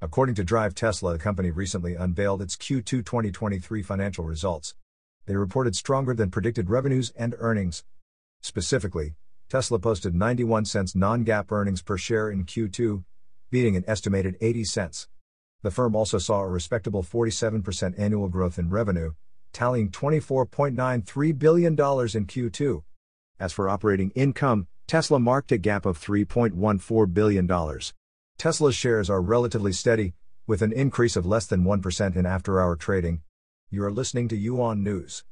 According to Drive Tesla, the company recently unveiled its Q2 2023 financial results. They reported stronger than predicted revenues and earnings. Specifically, Tesla posted 91 cents non GAAP earnings per share in Q2, beating an estimated 80 cents. The firm also saw a respectable 47% annual growth in revenue, tallying $24.93 billion in Q2. As for operating income, Tesla marked a GAAP of $3.14 billion. Tesla's shares are relatively steady, with an increase of less than 1% in after hour trading. You are listening to UON News.